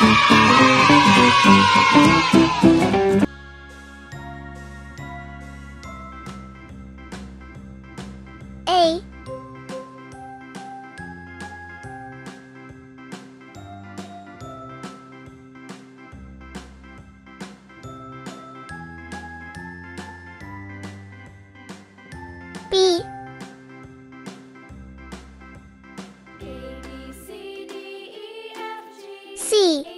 A. B. see.